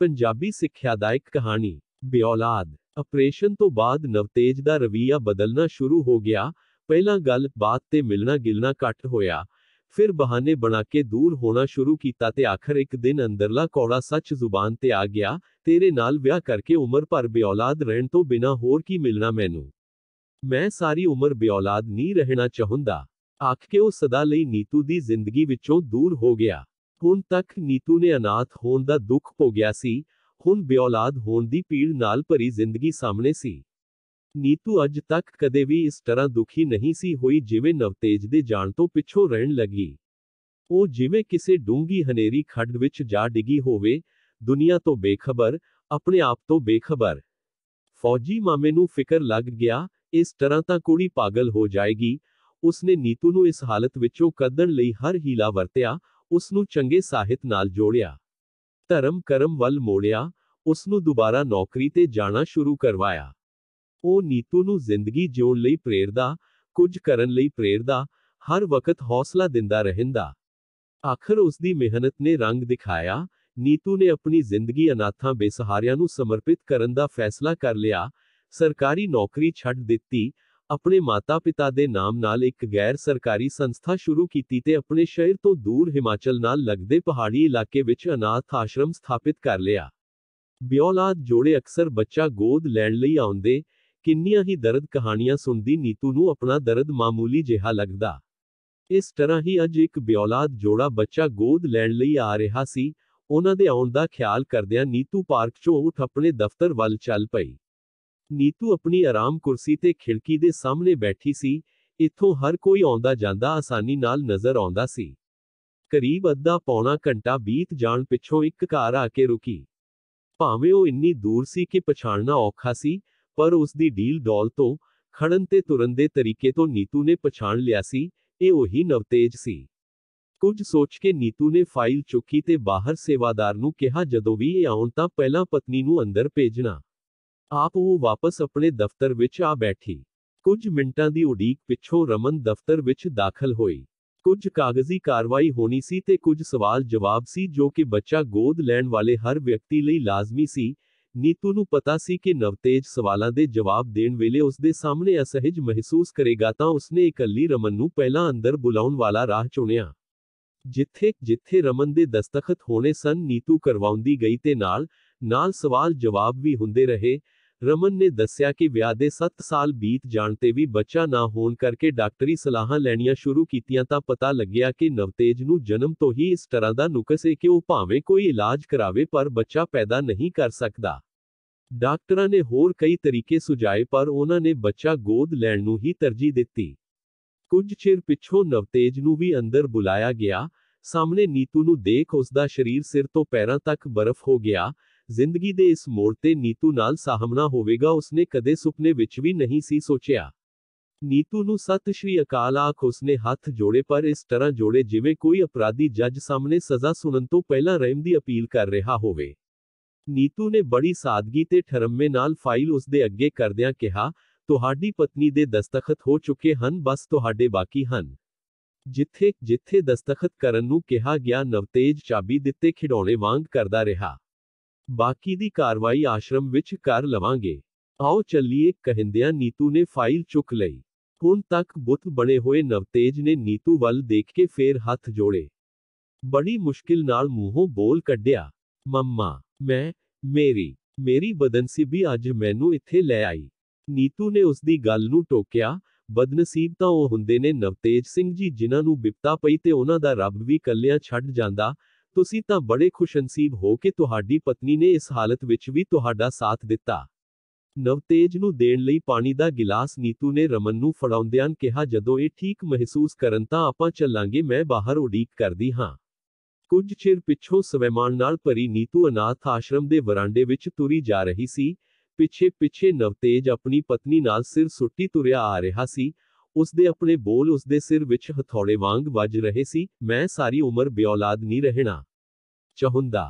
ਪੰਜਾਬੀ ਸਿੱਖਿਆਦਾਇਕ ਕਹਾਣੀ ਬਿਔਲਾਦ ਆਪਰੇਸ਼ਨ ਤੋਂ ਬਾਅਦ ਨਵਤੇਜ ਦਾ ਰਵਈਆ ਬਦਲਣਾ ਸ਼ੁਰੂ ਹੋ ਗਿਆ ਪਹਿਲਾਂ ਗੱਲ ਬਾਤ ਤੇ ਮਿਲਣਾ ਗਿਲਣਾ ਘੱਟ ਹੋਇਆ ਫਿਰ ਬਹਾਨੇ ਬਣਾ ਕੇ ਦੂਰ ਹੋਣਾ ਸ਼ੁਰੂ ਕੀਤਾ ਤੇ ਆਖਰ ਇੱਕ ਦਿਨ ਅੰਦਰਲਾ ਕੌੜਾ ਸੱਚ ਜ਼ੁਬਾਨ ਤੇ ਆ ਗਿਆ ਤੇਰੇ ਨਾਲ ਵਿਆਹ ਕਰਕੇ ਉਮਰ ਭਰ ਬਿਔਲਾਦ ਰਹਿਣ ਤੋਂ ਬਿਨਾ ਹੋਰ ਕੀ ਮਿਲਣਾ ਮੈਨੂੰ ਮੈਂ ਸਾਰੀ ਉਮਰ ਬਿਔਲਾਦ ਨਹੀਂ ਰਹਿਣਾ ਚਾਹੁੰਦਾ ਆਖ ਕੇ ਉਹ ਸਦਾ ਲਈ ਨੀਤੂ ਦੀ ਜ਼ਿੰਦਗੀ ਵਿੱਚੋਂ ਦੂਰ ਹੋ ਗਿਆ ਹੁਣ ਤੱਕ ਨੀਤੂ ਨੇ ਅਨਾਥ ਹੋਣ ਦਾ ਦੁੱਖ ਭੋਗਿਆ ਸੀ ਹੁਣ ਬਿਔਲਾਦ ਹੋਣ ਦੀ ਪੀੜ ਨਾਲ ਭਰੀ ਜ਼ਿੰਦਗੀ ਸਾਹਮਣੇ ਸੀ ਨੀਤੂ ਅੱਜ ਤੱਕ ਕਦੇ ਵੀ ਇਸ ਤਰ੍ਹਾਂ ਦੁਖੀ ਨਹੀਂ ਸੀ ਹੋਈ ਜਿਵੇਂ ਨਵਤੇਜ ਦੇ ਜਾਣ ਤੋਂ ਪਿੱਛੋਂ ਰਹਿਣ ਲੱਗੀ ਉਹ ਜਿਵੇਂ ਕਿਸੇ ਡੂੰਗੀ ਹਨੇਰੀ ਖੱਡ ਵਿੱਚ ਜਾ ਡਿੱਗੀ ਹੋਵੇ ਦੁਨੀਆ ਤੋਂ ਬੇਖਬਰ ਆਪਣੇ ਆਪ ਤੋਂ ਬੇਖਬਰ ਫੌਜੀ ਮਾਮੇ ਨੂੰ ਫਿਕਰ ਲੱਗ ਗਿਆ ਇਸ ਤਰ੍ਹਾਂ ਤਾਂ ਕੁੜੀ ਪਾਗਲ ਹੋ ਜਾਏਗੀ ਉਸਨੇ ਨੀਤੂ ਨੂੰ ਇਸ ਹਾਲਤ ਵਿੱਚੋਂ ਕੱਢਣ ਲਈ ਹਰ ਹੀਲਾ ਵਰਤਿਆ ਉਸ ਨੂੰ ਚੰਗੇ ਸਾਹਿਤ ਨਾਲ ਜੋੜਿਆ ਧਰਮ ਕਰਮ ਵੱਲ ਮੋੜਿਆ ਉਸ ਨੂੰ ਦੁਬਾਰਾ ਨੌਕਰੀ ਤੇ ਜਾਣਾ ਸ਼ੁਰੂ ਕਰਵਾਇਆ ਉਹ ਨੀਤੂ ਨੂੰ ਜ਼ਿੰਦਗੀ ਜਿਉਣ ਲਈ ਪ੍ਰੇਰਦਾ ਕੁਝ ਕਰਨ ਲਈ ਪ੍ਰੇਰਦਾ ਹਰ ਵਕਤ ਹੌਸਲਾ ਦਿੰਦਾ ਰਹਿੰਦਾ ਆਖਰ ਉਸ ਦੀ ਮਿਹਨਤ ਨੇ ਰੰਗ ਦਿਖਾਇਆ ਨੀਤੂ ਨੇ ਆਪਣੀ ਜ਼ਿੰਦਗੀ ਅਨਾਥਾਂ ਬੇਸਹਾਰਿਆਂ ਨੂੰ ਸਮਰਪਿਤ ਕਰਨ ਦਾ ਫੈਸਲਾ ਕਰ ਲਿਆ ਸਰਕਾਰੀ ਨੌਕਰੀ ਛੱਡ ਦਿੱਤੀ ਆਪਣੇ ਮਾਤਾ-ਪਿਤਾ ਦੇ ਨਾਮ ਨਾਲ ਇੱਕ ਗੈਰ ਸਰਕਾਰੀ ਸੰਸਥਾ ਸ਼ੁਰੂ ਕੀਤੀ ਤੇ ਆਪਣੇ ਸ਼ਹਿਰ ਤੋਂ ਦੂਰ ਹਿਮਾਚਲ ਨਾਲ ਲੱਗਦੇ ਪਹਾੜੀ ਇਲਾਕੇ ਵਿੱਚ ਅਨਾਥ ਆਸ਼ਰਮ ਸਥਾਪਿਤ ਕਰ ਲਿਆ। ਬਿਔਲਾਦ ਜੋੜੇ ਅਕਸਰ ਬੱਚਾ ਗੋਦ ਲੈਣ ਲਈ ਆਉਂਦੇ, ਕਿੰਨੀਆਂ ਹੀ ਦਰਦ ਕਹਾਣੀਆਂ ਸੁਣਦੀ ਨੀਤੂ ਨੂੰ ਆਪਣਾ ਦਰਦ ਮਾਮੂਲੀ ਜਿਹਾ ਲੱਗਦਾ। ਇਸ ਤਰ੍ਹਾਂ ਹੀ ਅੱਜ ਇੱਕ ਬਿਔਲਾਦ ਜੋੜਾ ਬੱਚਾ ਗੋਦ ਲੈਣ ਲਈ ਆ ਰਿਹਾ ਸੀ, ਉਹਨਾਂ ਦੇ ਆਉਣ ਦਾ ਖਿਆਲ ਕਰਦਿਆਂ ਨੀਤੂ ਪਾਰਕ 'ਚੋਂ ਉੱਠ ਆਪਣੇ ਦਫ਼ਤਰ ਵੱਲ ਚੱਲ ਪਈ। ਨੀਤੂ ਆਪਣੀ ਆਰਾਮ ਕੁਰਸੀ ਤੇ ਖਿੜਕੀ ਦੇ ਸਾਹਮਣੇ ਬੈਠੀ ਸੀ ਇੱਥੋਂ ਹਰ ਕੋਈ ਆਉਂਦਾ ਜਾਂਦਾ ਆਸਾਨੀ ਨਾਲ ਨਜ਼ਰ ਆਉਂਦਾ ਸੀ ਕਰੀਬ ਅੱਧਾ ਪੌਣਾ ਘੰਟਾ ਬੀਤ ਜਾਣ ਪਿੱਛੋਂ ਇੱਕ ਕਾਰ ਆ ਕੇ ਰੁਕੀ ਭਾਵੇਂ ਉਹ ਇੰਨੀ ਦੂਰ ਸੀ ਕਿ ਪਛਾਣਨਾ ਔਖਾ ਸੀ ਪਰ ਉਸ ਦੀ ਡੀਲ ਡੋਲ ਤੋਂ ਖੜਨ ਤੇ ਤੁਰਨ ਦੇ ਤਰੀਕੇ ਤੋਂ ਨੀਤੂ ਨੇ ਪਛਾਣ ਲਿਆ ਸੀ ਇਹ ਉਹੀ ਨਵਤੇਜ ਸੀ ਕੁਝ ਸੋਚ ਕੇ ਨੀਤੂ ਨੇ ਫਾਈਲ ਚੁੱਕੀ ਤੇ ਬਾਹਰ ਸੇਵਾਦਾਰ ਨੂੰ ਕਿਹਾ ਜਦੋਂ ਵੀ ਇਹ ਆਉਣ ਤਾਂ ਪਹਿਲਾਂ ਪਤਨੀ ਨੂੰ ਅੰਦਰ ਭੇਜਣਾ ਆਪ ਉਹ ਵਾਪਸ ਆਪਣੇ ਦਫ਼ਤਰ ਵਿੱਚ ਆ ਬੈਠੀ ਕੁਝ ਮਿੰਟਾਂ ਦੀ ਉਡੀਕ ਪਿੱਛੋਂ ਰਮਨ ਦਫ਼ਤਰ ਵਿੱਚ ਦਾਖਲ ਹੋਈ ਕੁਝ ਕਾਗਜ਼ੀ ਕਾਰਵਾਈ ਹੋਣੀ ਸੀ ਤੇ ਕੁਝ ਸਵਾਲ ਜਵਾਬ ਸੀ ਜੋ ਕਿ ਬੱਚਾ ਗੋਦ ਲੈਣ ਵਾਲੇ ਹਰ ਵਿਅਕਤੀ ਲਈ ਲਾਜ਼ਮੀ ਸੀ ਨੀਤੂ ਨੂੰ ਪਤਾ ਸੀ ਕਿ ਨਵਤੇਜ ਸਵਾਲਾਂ ਦੇ ਜਵਾਬ ਦੇਣ ਵੇਲੇ ਉਸ ਦੇ ਸਾਹਮਣੇ ਅਸਹਿਜ ਮਹਿਸੂਸ ਕਰੇਗਾ ਤਾਂ ਉਸਨੇ ਇਕੱਲੀ ਰਮਨ ਨੂੰ ਪਹਿਲਾਂ ਅੰਦਰ ਬੁਲਾਉਣ ਵਾਲਾ ਰਾਹ ਚੁਣਿਆ ਜਿੱਥੇ ਜਿੱਥੇ ਰਮਨ ਦੇ ਦਸਤਖਤ ਹੋਣੇ ਸਨ ਨੀਤੂ ਕਰਵਾਉਂਦੀ ਗਈ ਤੇ ਨਾਲ ਨਾਲ ਸਵਾਲ ਜਵਾਬ ਵੀ ਹੁੰਦੇ ਰਹੇ ਰਮਨ ਨੇ ਦੱਸਿਆ ਕਿ ਵਿਆਹ ਦੇ 7 ਸਾਲ ਬੀਤ ਜਾਣ ਤੇ ਵੀ ਬੱਚਾ ਨਾ ਹੋਣ ਕਰਕੇ ਡਾਕਟਰੀ ਸਲਾਹਾਂ ਲੈਣੀਆਂ ਸ਼ੁਰੂ ਕੀਤੀਆਂ ਤਾਂ ਪਤਾ ਲੱਗਿਆ ਕਿ ਨਵਤੇਜ ਨੂੰ ਜਨਮ ਤੋਂ ਹੀ ਇਸ ਤਰ੍ਹਾਂ ਦਾ ਨੁਕਸ ਹੈ ਕਿ ਉਹ ਭਾਵੇਂ ਕੋਈ ਇਲਾਜ ਕਰਾਵੇ ਪਰ ਬੱਚਾ ਪੈਦਾ ਨਹੀਂ ਕਰ ਸਕਦਾ ਡਾਕਟਰਾਂ ਨੇ ਹੋਰ ਕਈ ਤਰੀਕੇ ਸੁਝਾਏ ਪਰ ਉਹਨਾਂ ਨੇ ਬੱਚਾ ਗੋਦ ਲੈਣ ਨੂੰ ਹੀ ਤਰਜੀਹ ਦਿੱਤੀ ਕੁਝ ਚਿਰ ਪਿੱਛੋਂ ਨਵਤੇਜ ਨੂੰ ਵੀ ਅੰਦਰ ਬੁਲਾਇਆ ਗਿਆ ਸਾਹਮਣੇ ਨੀਤੂ ਨੂੰ ਦੇਖ ਉਸ ਦਾ ਸਰੀਰ ਸਿਰ ਤੋਂ ਪੈਰਾਂ ਤੱਕ ਬਰਫ਼ ਹੋ ਗਿਆ ਜ਼ਿੰਦਗੀ ਦੇ ਇਸ ਮੋੜ ਤੇ ਨੀਤੂ ਨਾਲ ਸਾਹਮਣਾ ਹੋਵੇਗਾ ਉਸਨੇ ਕਦੇ ਸੁਪਨੇ ਵਿੱਚ ਵੀ ਨਹੀਂ ਸੀ ਸੋਚਿਆ ਨੀਤੂ ਨੂੰ ਸਤਿ ਸ਼੍ਰੀ ਅਕਾਲ ਆਖ ਉਸਨੇ ਹੱਥ ਜੋੜੇ ਪਰ ਇਸ ਤਰ੍ਹਾਂ ਜੋੜੇ ਜਿਵੇਂ ਕੋਈ ਅਪਰਾਧੀ ਜੱਜ ਸਾਹਮਣੇ ਸਜ਼ਾ ਸੁਣਨ ਤੋਂ ਪਹਿਲਾਂ ਰਹਿਮ ਦੀ ਅਪੀਲ ਕਰ ਰਿਹਾ ਹੋਵੇ ਨੀਤੂ ਨੇ ਬੜੀ ਸਾਦਗੀ ਤੇ ਠਰਮੇ ਨਾਲ ਫਾਈਲ ਉਸਦੇ ਅੱਗੇ ਕਰਦਿਆਂ ਕਿਹਾ ਤੁਹਾਡੀ ਪਤਨੀ ਦੇ ਦਸਤਖਤ ਹੋ ਚੁੱਕੇ ਹਨ ਬਸ ਤੁਹਾਡੇ ਬਾਕੀ ਹਨ ਜਿੱਥੇ ਜਿੱਥੇ ਦਸਤਖਤ ਕਰਨ ਨੂੰ ਕਿਹਾ ਗਿਆ ਨਵਤੇਜ ਚਾਬੀ ਦਿੱਤੇ ਖਿਡੌਣੇ ਵਾਂਗ ਕਰਦਾ ਰਿਹਾ ਬਾਕੀ ਦੀ ਕਾਰਵਾਈ ਆਸ਼ਰਮ ਵਿੱਚ ਕਰ ਲਵਾਂਗੇ ਆਓ ਚੱਲੀਏ ਕਹਿੰਦਿਆਂ ਨੀਤੂ ਨੇ ਫਾਈਲ ਚੁੱਕ ਲਈ ਹੁਣ ਤੱਕ ਬੁੱਤ ਬਣੇ ਹੋਏ ਨਵਤੇਜ ਨੇ ਨੀਤੂ ਵੱਲ ਦੇਖ ਕੇ ਫੇਰ ਹੱਥ ਜੋੜੇ ਬੜੀ ਮੁਸ਼ਕਿਲ ਨਾਲ ਮੂੰਹੋਂ ਬੋਲ ਕੱਢਿਆ ਮੰਮਾ ਮੈਂ ਮੇਰੀ ਮੇਰੀ ਬਦਨਸੀਬੀ ਅੱਜ ਮੈਨੂੰ ਇੱਥੇ ਲੈ ਆਈ ਨੀਤੂ ਨੇ ਉਸ ਦੀ ਗੱਲ ਨੂੰ ਟੋਕਿਆ ਬਦਨਸੀਬ ਤਾਂ ਉਹ ਹੁੰਦੇ ਨੇ ਨਵਤੇਜ ਸਿੰਘ ਜੀ ਜਿਨ੍ਹਾਂ ਨੂੰ ਬਿਪਤਾ ਪਈ ਤੇ ਉਹਨਾਂ ਦਾ ਰੱਬ ਵੀ ਕੱਲਿਆਂ ਛੱਡ ਜਾਂਦਾ ਤੁਸੀਂ ਤਾਂ ਬੜੇ ਖੁਸ਼ਨਸੀਬ ਹੋ ਕਿ ਤੁਹਾਡੀ ਪਤਨੀ ਨੇ ਇਸ ਹਾਲਤ ਵਿੱਚ ਵੀ ਤੁਹਾਡਾ ਸਾਥ ਦਿੱਤਾ ਨਵਤੇਜ ਨੂੰ ਦੇਣ ਲਈ ਪਾਣੀ ਦਾ ਗਿਲਾਸ ਨੀਤੂ ਨੇ ਰਮਨ ਨੂੰ ਫੜਾਉਂਦਿਆਂ ਕਿਹਾ ਜਦੋਂ ਇਹ ਠੀਕ ਮਹਿਸੂਸ ਕਰਨ ਤਾਂ ਆਪਾਂ ਚੱਲਾਂਗੇ ਮੈਂ ਬਾਹਰ ਉਡੀਕ ਕਰਦੀ ਹਾਂ ਕੁਝ ਚਿਰ ਪਿੱਛੋਂ ਸਵੈਮਾਨ ਨਾਲ ਭਰੀ ਨੀਤੂ ਅਨਾਥ ਆਸ਼ਰਮ ਦੇ ਵਰਾਂਡੇ ਵਿੱਚ ਤੁਰੀ ਜਾ ਰਹੀ ਸੀ ਪਿੱਛੇ ਪਿੱਛੇ ਨਵਤੇਜ ਆਪਣੀ ਪਤਨੀ ਨਾਲ ਸਿਰ ਸੁੱਟੀ ਤੁਰਿਆ ਆ ਰਿਹਾ ਸੀ ਉਸ ਦੇ ਆਪਣੇ ਬੋਲ ਉਸ ਦੇ ਸਿਰ ਵਿੱਚ ਹਥੌੜੇ ਵਾਂਗ ਵੱਜ ਰਹੇ ਸੀ ਮੈਂ ਸਾਰੀ ਉਮਰ ਬਿਔਲਾਦ ਨਹੀਂ ਰਹਿਣਾ चहुंदा